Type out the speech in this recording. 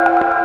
you.